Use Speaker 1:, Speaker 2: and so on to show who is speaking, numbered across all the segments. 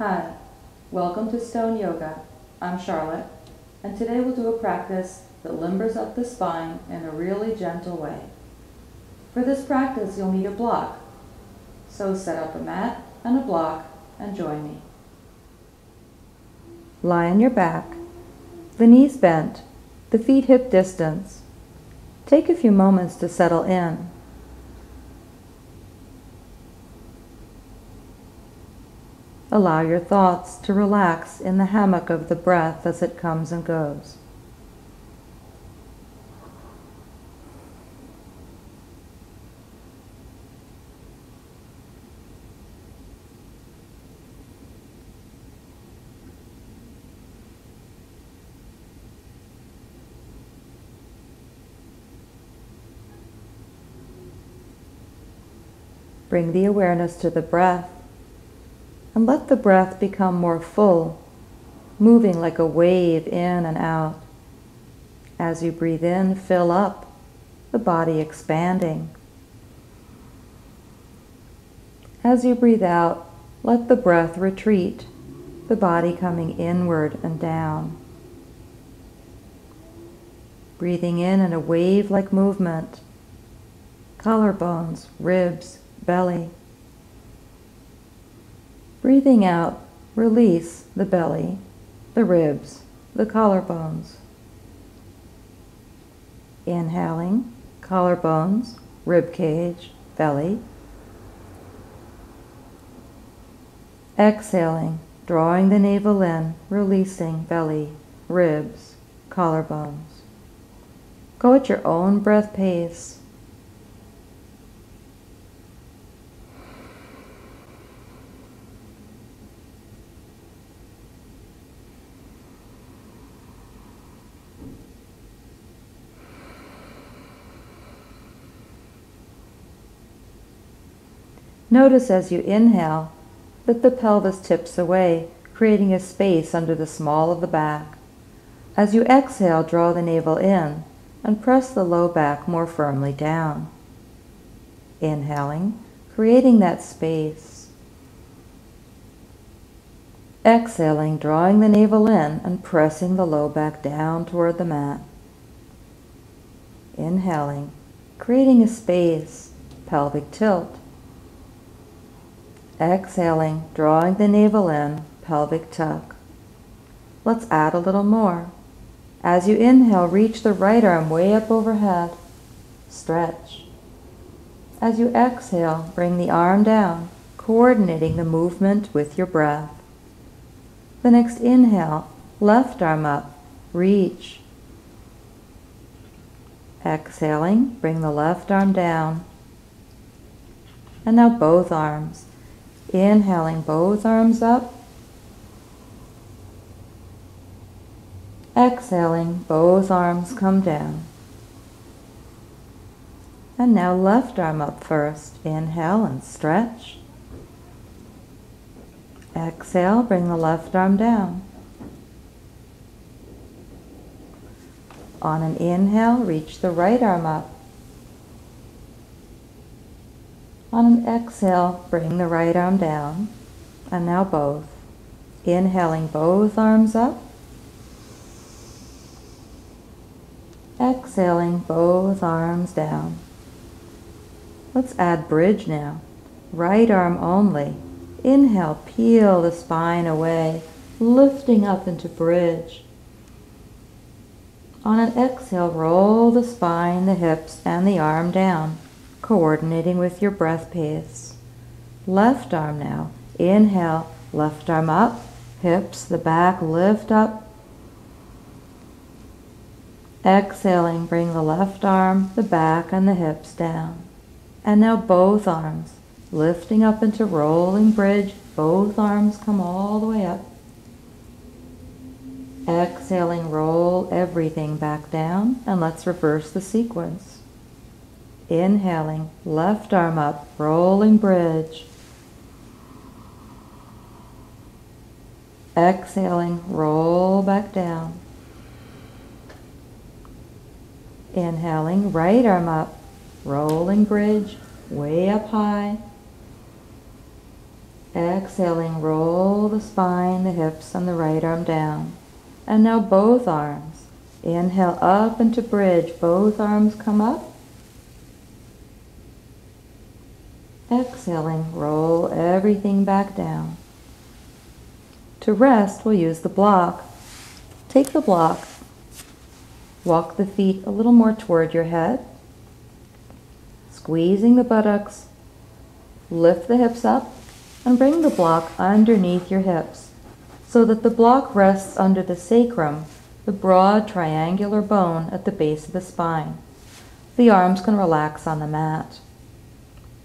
Speaker 1: Hi, welcome to Stone Yoga. I'm Charlotte, and today we'll do a practice that limbers up the spine in a really gentle way. For this practice, you'll need a block. So set up a mat and a block and join me. Lie on your back, the knees bent, the feet hip distance. Take a few moments to settle in. Allow your thoughts to relax in the hammock of the breath as it comes and goes. Bring the awareness to the breath and let the breath become more full, moving like a wave in and out. As you breathe in, fill up, the body expanding. As you breathe out, let the breath retreat, the body coming inward and down. Breathing in in a wave like movement, collarbones, ribs, belly. Breathing out, release the belly, the ribs, the collarbones. Inhaling, collarbones, rib cage, belly. Exhaling, drawing the navel in, releasing belly, ribs, collarbones. Go at your own breath pace. Notice as you inhale that the pelvis tips away, creating a space under the small of the back. As you exhale, draw the navel in and press the low back more firmly down. Inhaling, creating that space. Exhaling, drawing the navel in and pressing the low back down toward the mat. Inhaling, creating a space, pelvic tilt. Exhaling, drawing the navel in, pelvic tuck. Let's add a little more. As you inhale, reach the right arm way up overhead. Stretch. As you exhale, bring the arm down, coordinating the movement with your breath. The next inhale, left arm up, reach. Exhaling, bring the left arm down. And now both arms. Inhaling both arms up. Exhaling, both arms come down. And now left arm up first. Inhale and stretch. Exhale, bring the left arm down. On an inhale, reach the right arm up. On an exhale, bring the right arm down. And now both. Inhaling both arms up. Exhaling both arms down. Let's add bridge now. Right arm only. Inhale, peel the spine away, lifting up into bridge. On an exhale, roll the spine, the hips, and the arm down coordinating with your breath pace. Left arm now. Inhale, left arm up, hips, the back lift up. Exhaling, bring the left arm, the back, and the hips down. And now both arms, lifting up into rolling bridge. Both arms come all the way up. Exhaling, roll everything back down, and let's reverse the sequence. Inhaling, left arm up, rolling bridge. Exhaling, roll back down. Inhaling, right arm up, rolling bridge, way up high. Exhaling, roll the spine, the hips, and the right arm down. And now both arms. Inhale up into bridge. Both arms come up. Exhaling, roll everything back down. To rest, we'll use the block. Take the block, walk the feet a little more toward your head, squeezing the buttocks, lift the hips up, and bring the block underneath your hips so that the block rests under the sacrum, the broad triangular bone at the base of the spine. The arms can relax on the mat.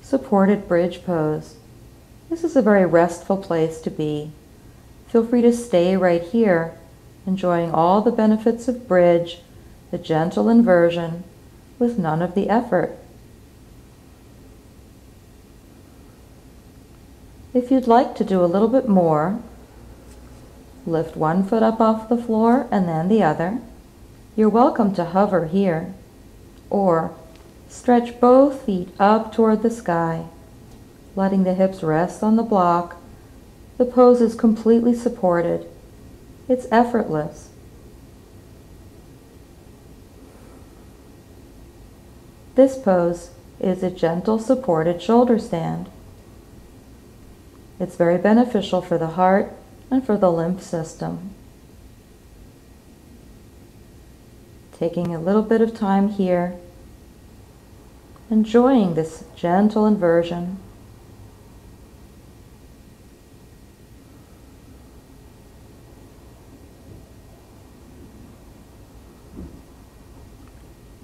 Speaker 1: Supported bridge pose. This is a very restful place to be. Feel free to stay right here, enjoying all the benefits of bridge, the gentle inversion, with none of the effort. If you'd like to do a little bit more, lift one foot up off the floor and then the other. You're welcome to hover here, or stretch both feet up toward the sky, letting the hips rest on the block. The pose is completely supported. It's effortless. This pose is a gentle supported shoulder stand. It's very beneficial for the heart and for the lymph system. Taking a little bit of time here, enjoying this gentle inversion.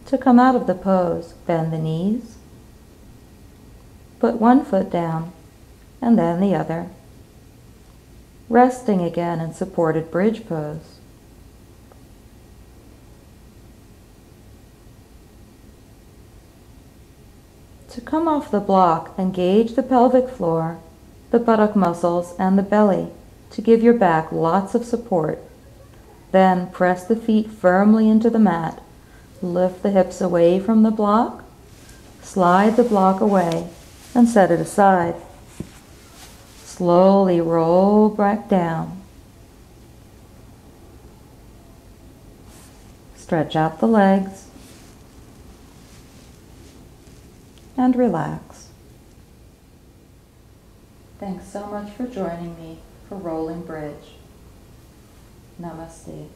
Speaker 1: To come out of the pose, bend the knees, put one foot down and then the other. Resting again in supported bridge pose. To come off the block, engage the pelvic floor, the buttock muscles, and the belly to give your back lots of support. Then press the feet firmly into the mat. Lift the hips away from the block. Slide the block away and set it aside. Slowly roll back down. Stretch out the legs and relax. Thanks so much for joining me for Rolling Bridge. Namaste.